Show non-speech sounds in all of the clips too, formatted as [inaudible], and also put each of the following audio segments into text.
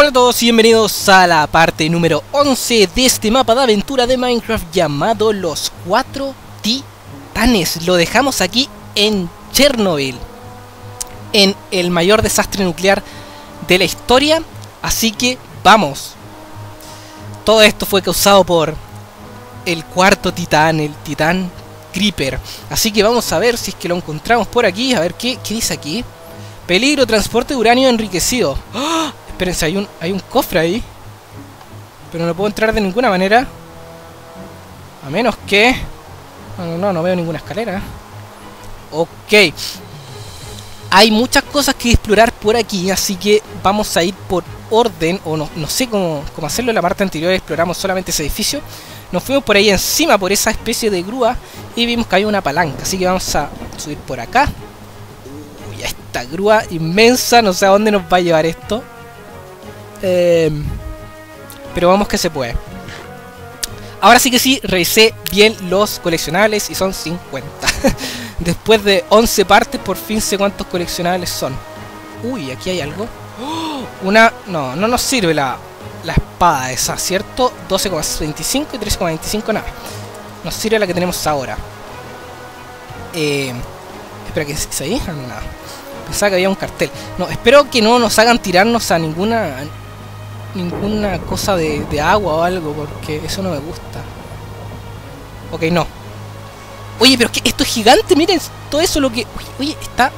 Hola a todos y bienvenidos a la parte número 11 de este mapa de aventura de Minecraft llamado Los Cuatro Titanes. Lo dejamos aquí en Chernobyl, en el mayor desastre nuclear de la historia, así que vamos. Todo esto fue causado por el cuarto titán, el titán Creeper. Así que vamos a ver si es que lo encontramos por aquí, a ver qué, qué dice aquí. Peligro, transporte de uranio enriquecido. ¡Ah! Espérense, hay un, hay un cofre ahí. Pero no puedo entrar de ninguna manera. A menos que... No, no, veo ninguna escalera. Ok. Hay muchas cosas que explorar por aquí, así que vamos a ir por orden, o no, no sé cómo, cómo hacerlo. En la parte anterior exploramos solamente ese edificio. Nos fuimos por ahí encima, por esa especie de grúa, y vimos que había una palanca. Así que vamos a subir por acá. Uy, esta grúa inmensa, no sé a dónde nos va a llevar esto. Eh, pero vamos que se puede. Ahora sí que sí, revisé bien los coleccionables y son 50. [laughs] Después de 11 partes, por fin sé cuántos coleccionables son. Uy, aquí hay algo. [gasps] Una... No, no nos sirve la, la espada esa, ¿cierto? 12,25 y 13,25 nada. Nos sirve la que tenemos ahora. Eh, espera, ¿qué es ahí? Ah, nada. Pensaba que había un cartel. No, espero que no nos hagan tirarnos a ninguna ninguna cosa de, de, agua o algo, porque eso no me gusta. Ok, no. Oye, pero que esto es gigante, miren todo eso lo que... Oye, está...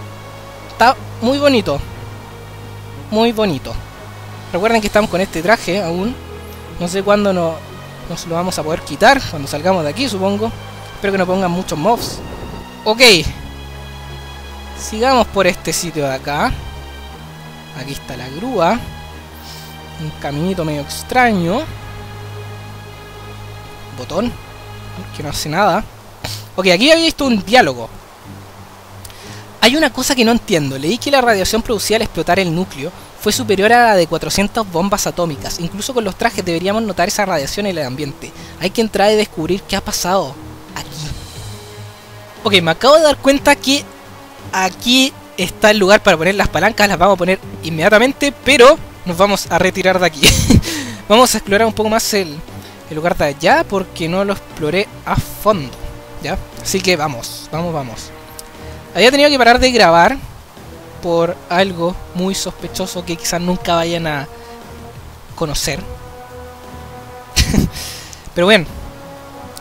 Está muy bonito. Muy bonito. Recuerden que estamos con este traje aún. No sé cuándo no, nos lo vamos a poder quitar. Cuando salgamos de aquí, supongo. Espero que no pongan muchos mobs. Ok. Sigamos por este sitio de acá. Aquí está la grúa un caminito medio extraño. Botón. Que no hace nada. Ok, aquí había visto un diálogo. Hay una cosa que no entiendo. Leí que la radiación producida al explotar el núcleo fue superior a la de 400 bombas atómicas. Incluso con los trajes deberíamos notar esa radiación en el ambiente. Hay que entrar y descubrir qué ha pasado aquí. Ok, me acabo de dar cuenta que aquí está el lugar para poner las palancas. Las vamos a poner inmediatamente, pero nos vamos a retirar de aquí. [laughs] vamos a explorar un poco más el, el, lugar de allá porque no lo exploré a fondo. ¿Ya? Así que vamos, vamos, vamos. Había tenido que parar de grabar por algo muy sospechoso que quizás nunca vayan a conocer. [laughs] pero bueno.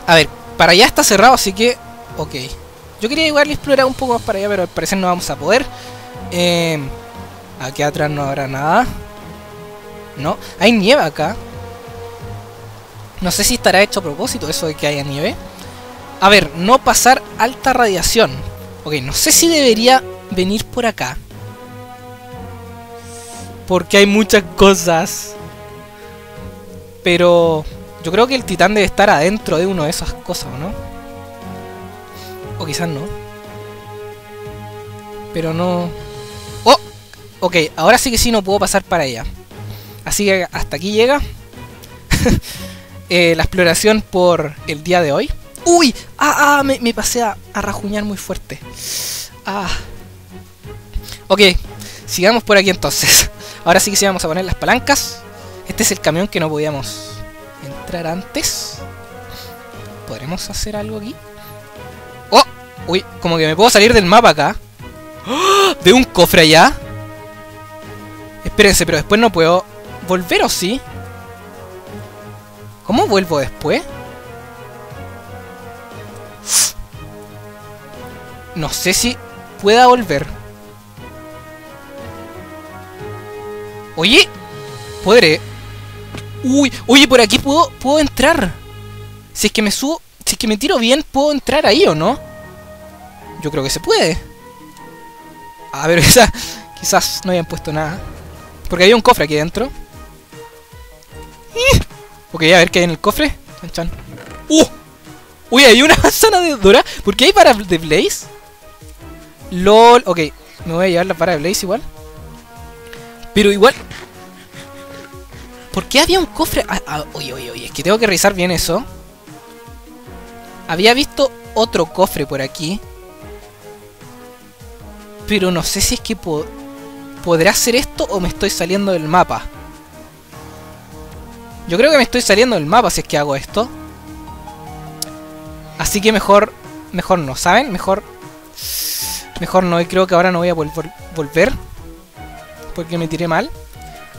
A ver, para allá está cerrado, así que... Ok. Yo quería igual explorar un poco más para allá, pero al parecer no vamos a poder. Eh, aquí atrás no habrá nada. No, hay nieve acá. No sé si estará hecho a propósito eso de que haya nieve. A ver, no pasar alta radiación. Ok, no sé si debería venir por acá. Porque hay muchas cosas. Pero yo creo que el titán debe estar adentro de una de esas cosas, ¿o no? O quizás no. Pero no... ¡Oh! Ok, ahora sí que sí no puedo pasar para allá. Así que hasta aquí llega [laughs] eh, la exploración por el día de hoy. ¡Uy! ¡Ah! ah me, me, pasé a, rajuñar muy fuerte. ¡Ah! Ok, sigamos por aquí entonces. [laughs] Ahora sí que sí vamos a poner las palancas. Este es el camión que no podíamos entrar antes. ¿Podremos hacer algo aquí? ¡Oh! Uy, como que me puedo salir del mapa acá. [gasps] ¿De un cofre allá? Espérense, pero después no puedo ¿Volver o sí? ¿Cómo vuelvo después? No sé si pueda volver. Oye, podré. Uy, oye, por aquí puedo, puedo entrar. Si es que me subo, si es que me tiro bien, ¿puedo entrar ahí o no? Yo creo que se puede. A ver, quizás, [laughs] quizás no hayan puesto nada. Porque había un cofre aquí dentro. Ok, a ver qué hay en el cofre. Chan, chan. ¡Uh! Uy, hay una [laughs] manzana de Dora. ¿Por qué hay para de Blaze? LOL. Ok, me voy a llevar la para de Blaze igual. Pero igual. ¿Por qué había un cofre? Ah, ah, oye, oye, oye. Es que tengo que revisar bien eso. Había visto otro cofre por aquí. Pero no sé si es que po podrá hacer esto o me estoy saliendo del mapa. Yo creo que me estoy saliendo del mapa si es que hago esto. Así que mejor... Mejor no, ¿saben? Mejor... Mejor no, y creo que ahora no voy a volver. Porque me tiré mal.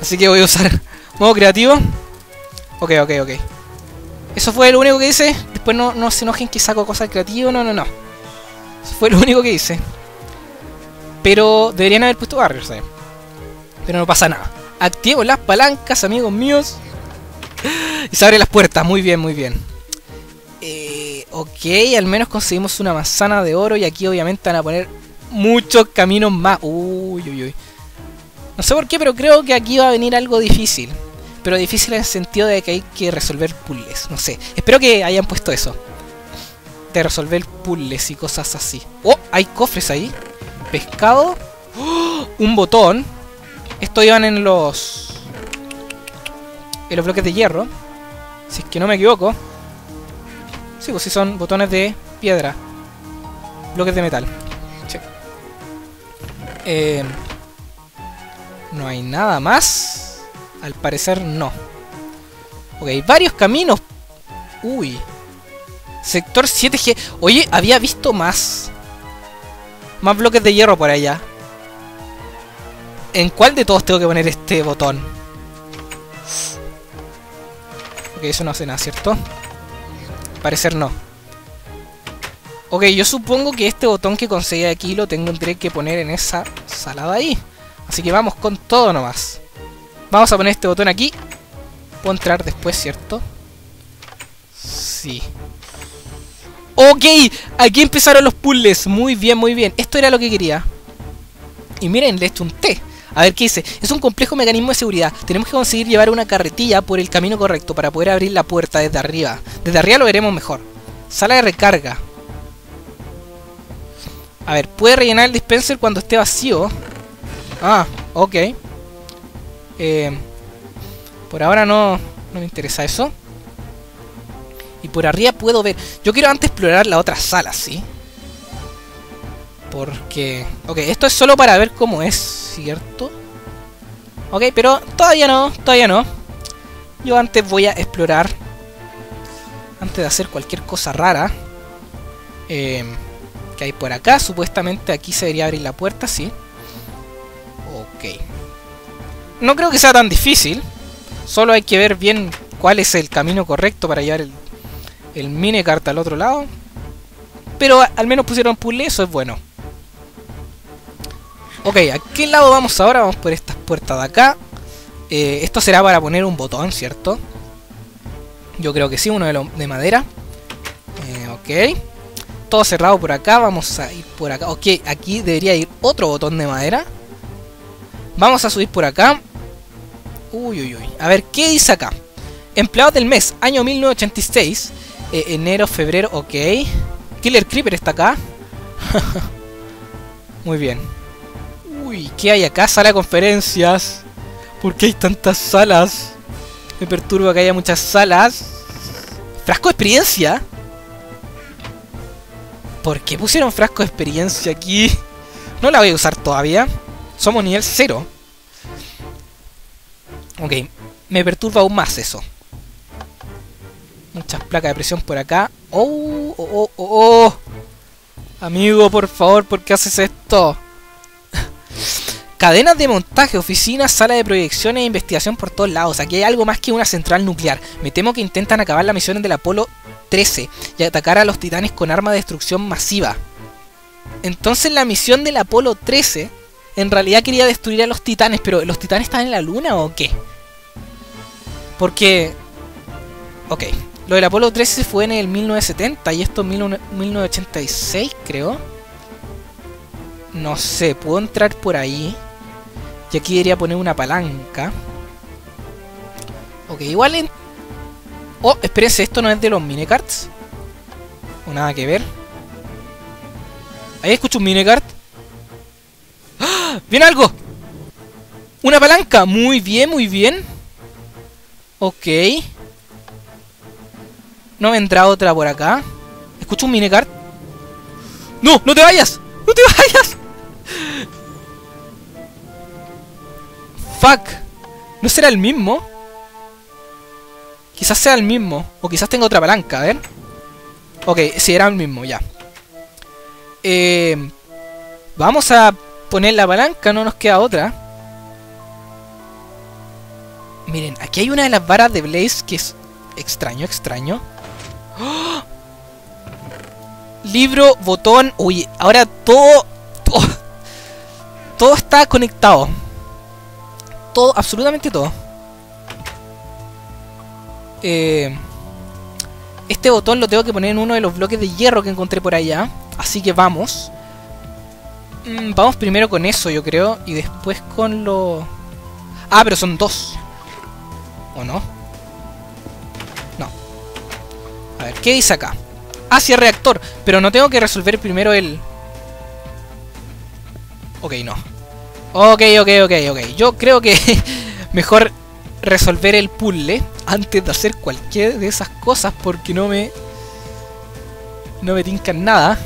Así que voy a usar [laughs] modo creativo. Ok, ok, ok. Eso fue lo único que hice. Después no, no se enojen que saco cosas creativas. No, no, no. Eso fue lo único que hice. Pero deberían haber puesto barrios, ¿sabes? Pero no pasa nada. Activo las palancas, amigos míos. Y se abren las puertas. Muy bien, muy bien. Eh, ok, al menos conseguimos una manzana de oro. Y aquí obviamente van a poner muchos caminos más. Uy, uy, uy. No sé por qué, pero creo que aquí va a venir algo difícil. Pero difícil en el sentido de que hay que resolver puzzles. No sé. Espero que hayan puesto eso. De resolver puzzles y cosas así. Oh, hay cofres ahí. Pescado. ¡Oh! Un botón. Esto iban en los... En los bloques de hierro. Si es que no me equivoco. Sí, pues sí son botones de piedra. Bloques de metal. Eh, no hay nada más. Al parecer no. Ok, varios caminos. Uy. Sector 7G. Oye, había visto más. Más bloques de hierro por allá. ¿En cuál de todos tengo que poner este botón? Ok, eso no hace nada, ¿cierto? Parecer no. Ok, yo supongo que este botón que conseguí aquí lo tendré que poner en esa salada ahí. Así que vamos con todo nomás. Vamos a poner este botón aquí. Puedo entrar después, ¿cierto? Sí. Ok, aquí empezaron los puzzles. Muy bien, muy bien. Esto era lo que quería. Y miren, le he hecho un T. A ver qué dice. Es un complejo mecanismo de seguridad. Tenemos que conseguir llevar una carretilla por el camino correcto para poder abrir la puerta desde arriba. Desde arriba lo veremos mejor. Sala de recarga. A ver, puede rellenar el dispenser cuando esté vacío. Ah, ok. Eh, por ahora no, no me interesa eso. Y por arriba puedo ver... Yo quiero antes explorar la otra sala, ¿sí? Porque... Ok, esto es solo para ver cómo es, ¿cierto? Ok, pero todavía no, todavía no. Yo antes voy a explorar. Antes de hacer cualquier cosa rara. Eh, que hay por acá. Supuestamente aquí se debería abrir la puerta, sí. Ok. No creo que sea tan difícil. Solo hay que ver bien cuál es el camino correcto para llevar el, el minecart al otro lado. Pero al menos pusieron puzzle, eso es bueno. Ok, ¿a qué lado vamos ahora? Vamos por estas puertas de acá. Eh, esto será para poner un botón, ¿cierto? Yo creo que sí, uno de, de madera. Eh, ok. Todo cerrado por acá. Vamos a ir por acá. Ok, aquí debería ir otro botón de madera. Vamos a subir por acá. Uy, uy, uy. A ver, ¿qué dice acá? Empleados del mes, año 1986. Eh, enero, febrero, ok. Killer Creeper está acá. [laughs] Muy bien. Uy, ¿qué hay acá? Sala de conferencias. ¿Por qué hay tantas salas? Me perturba que haya muchas salas. Frasco de experiencia. ¿Por qué pusieron frasco de experiencia aquí? No la voy a usar todavía. Somos nivel 0. Ok, me perturba aún más eso. Muchas placas de presión por acá. Oh, oh, oh, oh, oh. Amigo, por favor, ¿por qué haces esto? Cadenas de montaje, oficinas, sala de proyecciones e investigación por todos lados. Aquí hay algo más que una central nuclear. Me temo que intentan acabar la misión del Apolo 13 y atacar a los titanes con arma de destrucción masiva. Entonces la misión del Apolo 13 en realidad quería destruir a los titanes, pero ¿los titanes están en la luna o qué? Porque... Ok, lo del Apolo 13 fue en el 1970 y esto en 1986 creo. No sé, ¿puedo entrar por ahí? Y aquí debería poner una palanca. Ok, igual. Oh, espérense, ¿esto no es de los minicarts? O nada que ver. Ahí escucho un minecart. ¡Ah! ¡Viene algo! ¡Una palanca! Muy bien, muy bien. Ok. ¿No vendrá otra por acá? Escucho un minecart. ¡No! ¡No te vayas! ¡No te vayas! ¿No será el mismo? Quizás sea el mismo. O quizás tenga otra palanca, a ver. Ok, si era el mismo, ya. Eh, vamos a poner la palanca, no nos queda otra. Miren, aquí hay una de las varas de Blaze que es extraño, extraño. ¡Oh! Libro, botón. Uy, ahora todo, todo. Todo está conectado. Todo, absolutamente todo. Eh, este botón lo tengo que poner en uno de los bloques de hierro que encontré por allá. Así que vamos. Mm, vamos primero con eso, yo creo. Y después con lo... Ah, pero son dos. ¿O no? No. A ver, ¿qué dice acá? Hacia reactor. Pero no tengo que resolver primero el... Ok, no. Ok, ok, ok, ok. Yo creo que [laughs] mejor resolver el puzzle antes de hacer cualquier de esas cosas porque no me... No me tincan nada.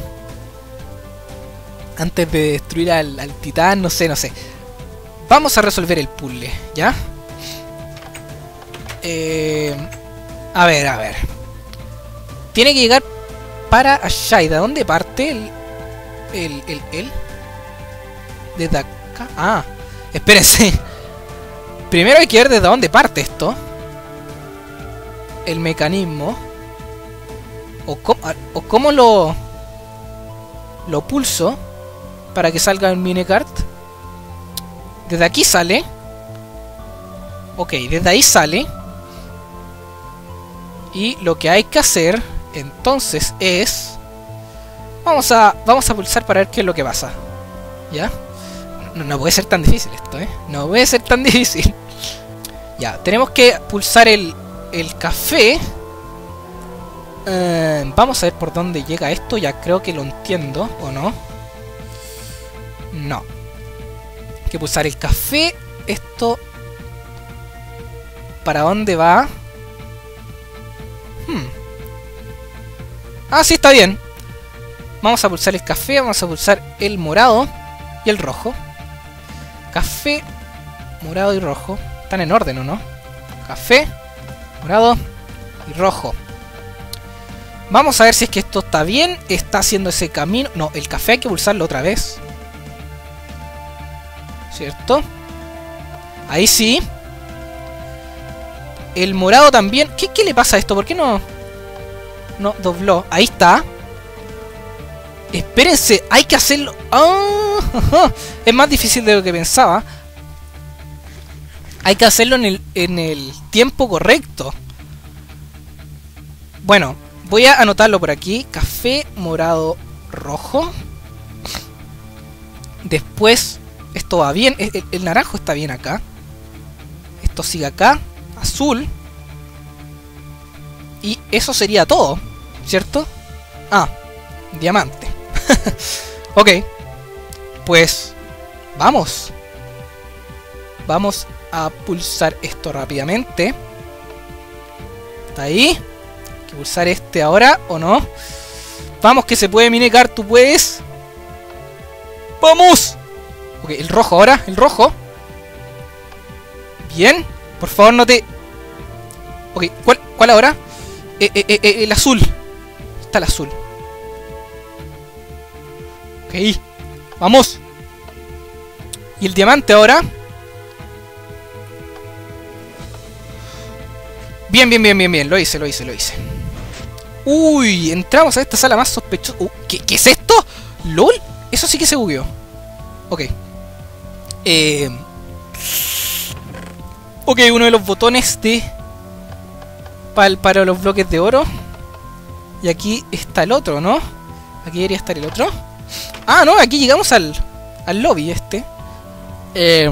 Antes de destruir al, titán, no sé, no sé. Vamos a resolver el puzzle, ¿ya? Eh, a ver, a ver. Tiene que llegar para Ashaida. ¿Dónde parte el... El... El... el? Desde. Ah, espérense. [laughs] Primero hay que ver desde dónde parte esto. El mecanismo. O cómo, lo... Lo pulso. Para que salga el minecart. Desde aquí sale. Ok, desde ahí sale. Y lo que hay que hacer entonces es... Vamos a, vamos a pulsar para ver qué es lo que pasa. ¿Ya? No, puede ser tan difícil esto, ¿eh? No puede ser tan [laughs] difícil. ya, tenemos que pulsar el, el café. Eh, vamos a ver por dónde llega esto. Ya creo que lo entiendo, ¿o no? No. Hay que pulsar el café. Esto... ¿Para dónde va? Hmm. Ah, sí, está bien. Vamos a pulsar el café, vamos a pulsar el morado y el rojo. Café, morado y rojo. Están en orden, ¿o no? Café, morado y rojo. Vamos a ver si es que esto está bien. Está haciendo ese camino. No, el café hay que pulsarlo otra vez. ¿Cierto? Ahí sí. El morado también. ¿Qué, ¿Qué, le pasa a esto? ¿Por qué no...? No, dobló. Ahí está. Espérense, hay que hacerlo... ¡Oh! [laughs] Es más difícil de lo que pensaba. Hay que hacerlo en el, en el tiempo correcto. Bueno, voy a anotarlo por aquí. Café, morado, rojo. Después, esto va bien. El, el naranjo está bien acá. Esto sigue acá azul. Y eso sería todo, ¿cierto? Ah, diamante. [laughs] ok, pues vamos. Vamos a pulsar esto rápidamente. ¿Está ahí? Hay que pulsar este ahora, ¿o no? Vamos que se puede minecar, tú puedes. ¡Vamos! Ok, el rojo ahora, el rojo. Bien. Por favor, no te... Ok, ¿cuál, cuál ahora? Eh, eh, eh, el azul. Está el azul. Ok. Vamos. Y el diamante ahora. Bien, bien, bien, bien, bien. Lo hice, lo hice, lo hice. Uy, entramos a esta sala más sospechosa. Uh, ¿qué, ¿qué, es esto? ¿LOL? Eso sí que se bugueó. Ok. Eh... Ok, uno de los botones de... Para los bloques de oro. Y aquí está el otro, ¿no? Aquí debería estar el otro. Ah, no, aquí llegamos al, al lobby este. Eh,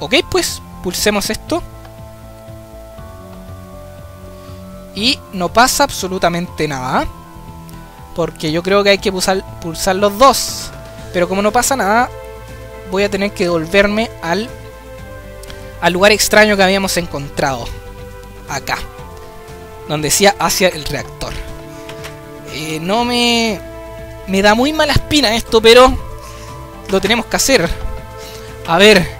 ok, pues pulsemos esto. Y no pasa absolutamente nada. Porque yo creo que hay que pulsar, pulsar los dos. Pero como no pasa nada, voy a tener que devolverme al al lugar extraño que habíamos encontrado. Acá. Donde decía hacia el reactor. Eh, no me... Me da muy mala espina esto, pero... Lo tenemos que hacer. A ver.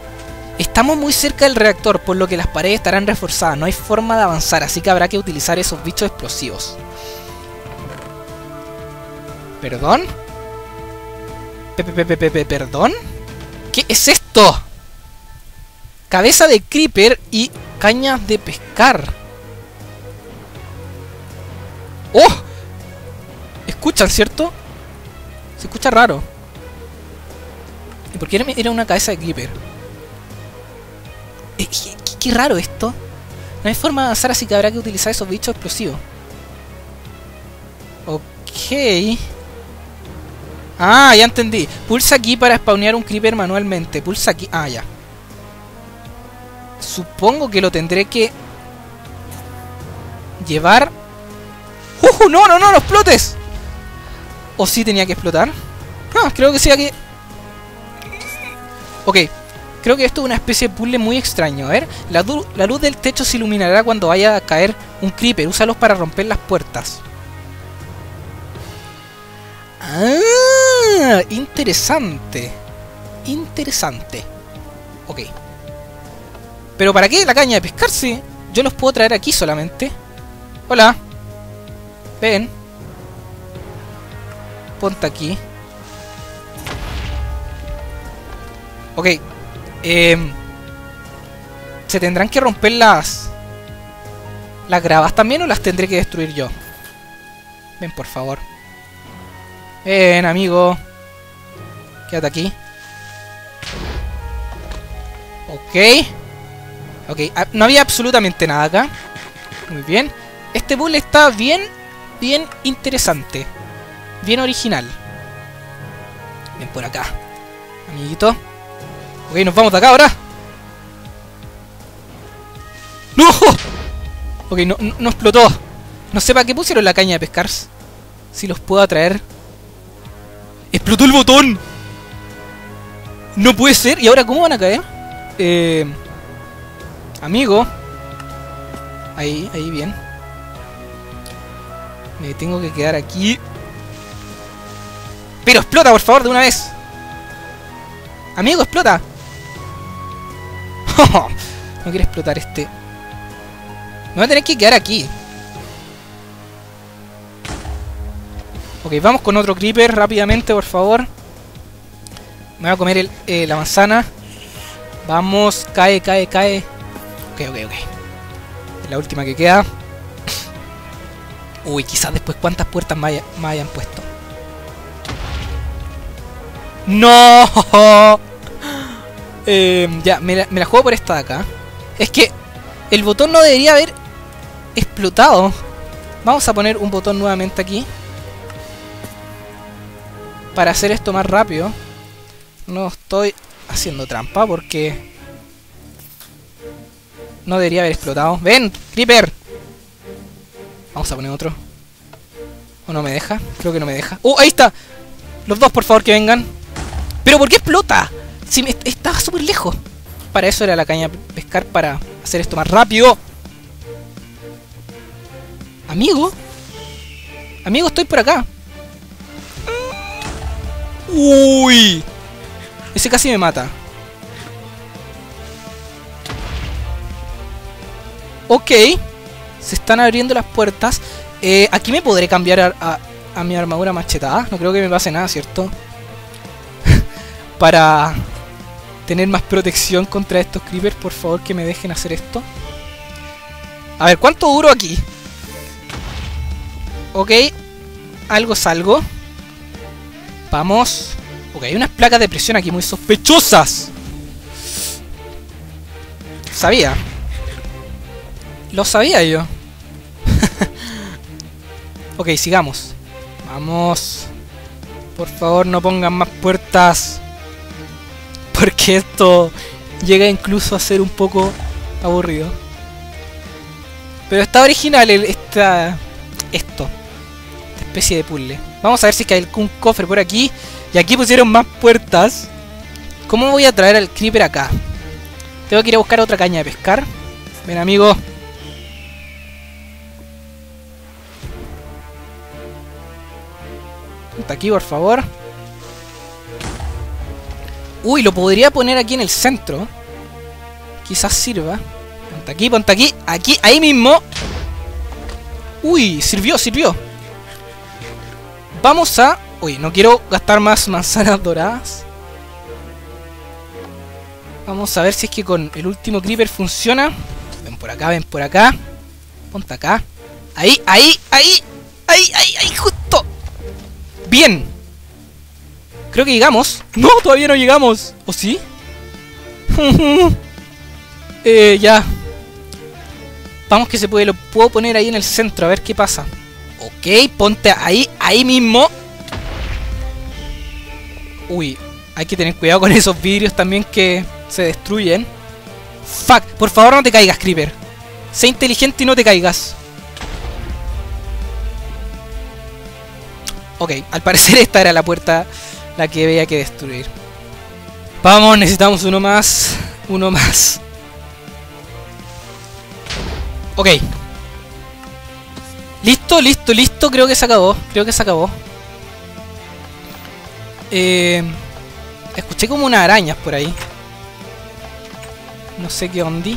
Estamos muy cerca del reactor, por lo que las paredes estarán reforzadas. No hay forma de avanzar, así que habrá que utilizar esos bichos explosivos. ¿Perdón? ¿Perdón? ¿Qué es esto? Cabeza de creeper y cañas de pescar. ¡Oh! ¿Escuchan, cierto? Escucha raro. ¿Y por qué era una cabeza de creeper? Eh, qué, raro esto. No hay forma de avanzar, así que habrá que utilizar esos bichos explosivos. Ok. Ah, ya entendí. Pulsa aquí para spawnear un creeper manualmente. Pulsa aquí. Ah, ya. Supongo que lo tendré que... Llevar... ¡Uh! ¡No, no, no! ¡No explotes! ¿O sí tenía que explotar? Ah, creo que sí aquí... Ok. Creo que esto es una especie de puzzle muy extraño. A ver, la, luz del techo se iluminará cuando vaya a caer un creeper. Úsalos para romper las puertas. Ah, interesante. Interesante. Ok. ¿Pero para qué la caña de pescar si yo los puedo traer aquí solamente? Hola. Ven. Ponte aquí. Ok. Eh, ¿Se tendrán que romper las... ¿Las gravas también o las tendré que destruir yo? Ven, por favor. Ven, amigo. Quédate aquí. Ok. Ok, ah, no había absolutamente nada acá. Muy bien. Este puzzle está bien, bien interesante. Bien original. Ven por acá. Amiguito. Ok, nos vamos de acá ahora. ¡No! Ok, no, no, explotó. No sé para qué pusieron la caña de pescar. Si los puedo atraer. ¡Explotó el botón! No puede ser. ¿Y ahora cómo van a caer? Eh... Amigo. Ahí, ahí, bien. Me tengo que quedar aquí. Pero explota, por favor, de una vez. Amigo, explota. [laughs] no quiere explotar este. Me voy a tener que quedar aquí. Ok, vamos con otro creeper rápidamente, por favor. Me voy a comer eh, la manzana. Vamos, cae, cae, cae. Ok, ok, ok. La última que queda. [laughs] Uy, quizás después cuántas puertas me, hayan puesto. ¡No! [laughs] Em, ya, me la, me la juego por esta de acá. Es que el botón no debería haber explotado. Vamos a poner un botón nuevamente aquí. Para hacer esto más rápido. No estoy haciendo trampa porque no debería haber explotado. ¡Ven! ¡Creeper! Vamos a poner otro. ¿O no me deja? Creo que no me deja. ¡Oh! ¡Ahí está! Los dos, por favor, que vengan. ¿Pero por qué explota? Si me estaba súper lejos. Para eso era la caña pescar, para hacer esto más rápido. Amigo. Amigo, estoy por acá. Uy. Ese casi me mata. Ok. Se están abriendo las puertas. Eh, aquí me podré cambiar a, mi armadura machetada. No creo que me pase nada, ¿cierto? Para tener más protección contra estos creepers, por favor que me dejen hacer esto. A ver, ¿cuánto duro aquí? Ok. Algo es algo. Vamos. Ok, hay unas placas de presión aquí muy sospechosas. Sabía. Lo sabía yo. [laughs] ok, sigamos. Vamos. Por favor, no pongan más puertas. Porque esto llega incluso a ser un poco aburrido. Pero está original el, esta, esto. Esta especie de puzzle. Vamos a ver si hay algún cofre por aquí. Y aquí pusieron más puertas. ¿Cómo voy a traer al creeper acá? Tengo que ir a buscar otra caña de pescar. Ven, amigo. aquí, por favor. Uy, lo podría poner aquí en el centro. Quizás sirva. Ponte aquí, ponte aquí. Aquí, ahí mismo. Uy, sirvió, sirvió. Vamos a... Uy, no quiero gastar más manzanas doradas. Vamos a ver si es que con el último creeper funciona. Ven por acá, ven por acá. Ponte acá. Ahí, ahí, ahí. Ahí, ahí, ahí, justo. Bien. Creo que llegamos. No, todavía no llegamos. ¿O sí? [laughs] eh, ya. Vamos que se puede. Lo puedo poner ahí en el centro. A ver qué pasa. Ok, ponte ahí, ahí mismo. Uy, hay que tener cuidado con esos vidrios también que se destruyen. Fuck, por favor no te caigas, Creeper. Sé inteligente y no te caigas. Ok, al parecer [laughs] esta era la puerta la que había que destruir. Vamos, necesitamos uno más. Uno más. Ok. Listo, listo, listo. Creo que se acabó. Creo que se acabó. Eh, escuché como unas arañas por ahí. No sé qué onda.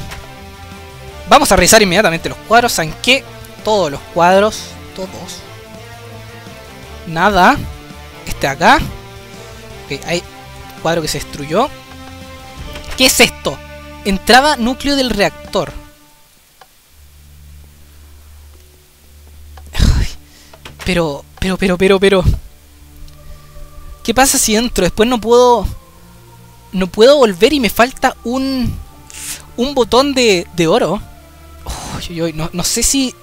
Vamos a revisar inmediatamente los cuadros. ¿Saben qué? Todos los cuadros. Todos. Nada. Este acá. Ok, hay cuadro que se destruyó. ¿Qué es esto? Entrada núcleo del reactor. pero, pero, pero, pero, pero... ¿Qué pasa si entro? Después no puedo... No puedo volver y me falta un... Un botón de, de oro. no, no sé si...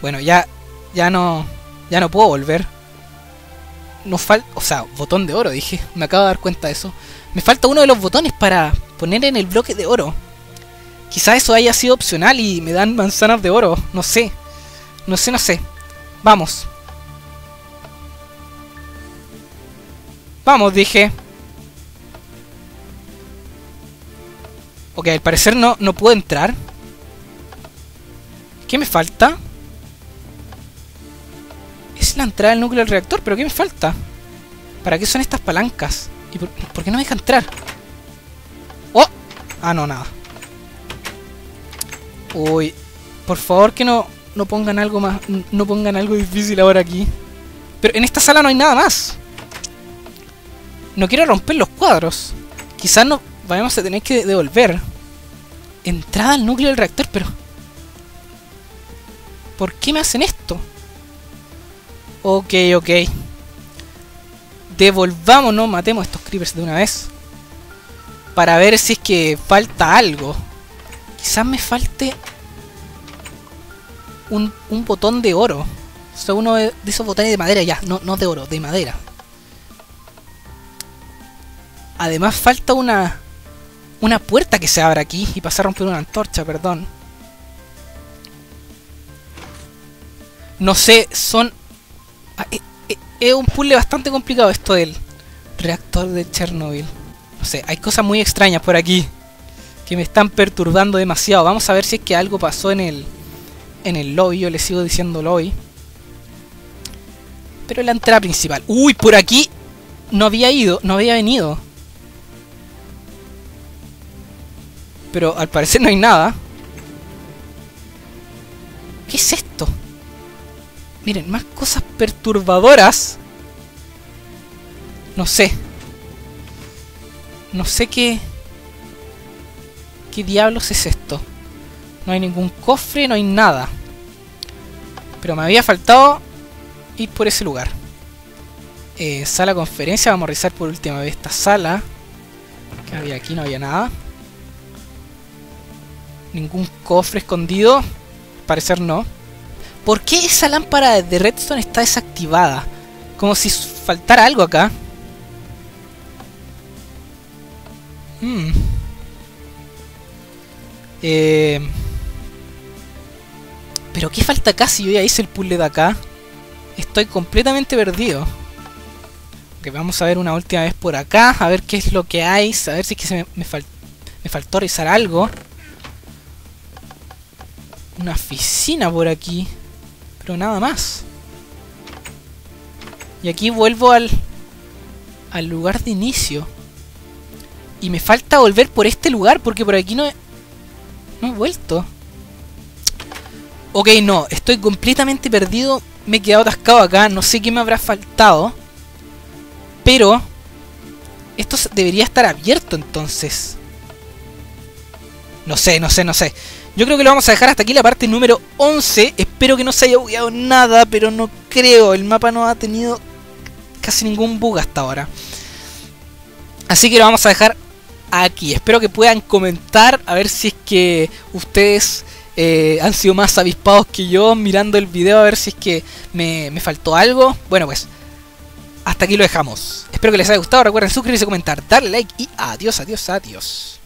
Bueno, ya... Ya no... Ya no puedo volver. Nos falta... O sea, botón de oro, dije. Me acabo de dar cuenta de eso. Me falta uno de los botones para poner en el bloque de oro. Quizás eso haya sido opcional y me dan manzanas de oro. No sé. No sé, no sé. Vamos. Vamos, dije. Ok, al parecer no, no puedo entrar. ¿Qué me falta? Es la entrada del núcleo del reactor, pero ¿qué me falta? ¿Para qué son estas palancas? ¿Y por, qué no me deja entrar? ¡Oh! Ah, no, nada. Uy, por favor que no, no pongan algo más, no pongan algo difícil ahora aquí. Pero en esta sala no hay nada más. No quiero romper los cuadros. Quizás no vayamos a tener que devolver. Entrada al núcleo del reactor, pero... ¿Por qué me hacen esto? Ok, ok. Devolvámonos, matemos a estos creepers de una vez. Para ver si es que falta algo. Quizás me falte... Un, un botón de oro. O sea, uno de esos botones de madera ya. No, no de oro, de madera. Además falta una... Una puerta que se abra aquí y pasa a romper una antorcha, perdón. No sé, son... Ah, eh, eh, es un puzzle bastante complicado esto del reactor de Chernobyl. No sé, hay cosas muy extrañas por aquí que me están perturbando demasiado. Vamos a ver si es que algo pasó en el en el lobby. Yo le sigo diciendo lobby. Pero la entrada principal. Uy, por aquí no había ido, no había venido. Pero al parecer no hay nada. ¿Qué es esto? Miren, más cosas perturbadoras. No sé. No sé qué... ¿Qué diablos es esto? No hay ningún cofre, no hay nada. Pero me había faltado ir por ese lugar. Eh, sala conferencia, vamos a revisar por última vez esta sala. Que había aquí, no había nada. Ningún cofre escondido. parecer no. ¿Por qué esa lámpara de redstone está desactivada? Como si faltara algo acá. Hmm. Eh... Pero ¿qué falta acá si yo ya hice el puzzle de acá? Estoy completamente perdido. Ok, vamos a ver una última vez por acá. A ver qué es lo que hay. A ver si es que se me, me, me faltó revisar algo una oficina por aquí. Pero nada más. Y aquí vuelvo al, al lugar de inicio. Y me falta volver por este lugar porque por aquí no he, No he vuelto. Ok, no, estoy completamente perdido. Me he quedado atascado acá. No sé qué me habrá faltado. Pero... Esto debería estar abierto entonces. No sé, no sé, no sé. Yo creo que lo vamos a dejar hasta aquí la parte número 11. Espero que no se haya bugueado nada, pero no creo. El mapa no ha tenido casi ningún bug hasta ahora. Así que lo vamos a dejar aquí. Espero que puedan comentar a ver si es que ustedes eh, han sido más avispados que yo mirando el video a ver si es que me, me faltó algo. Bueno pues, hasta aquí lo dejamos. Espero que les haya gustado. Recuerden suscribirse, comentar, darle like y adiós, adiós, adiós.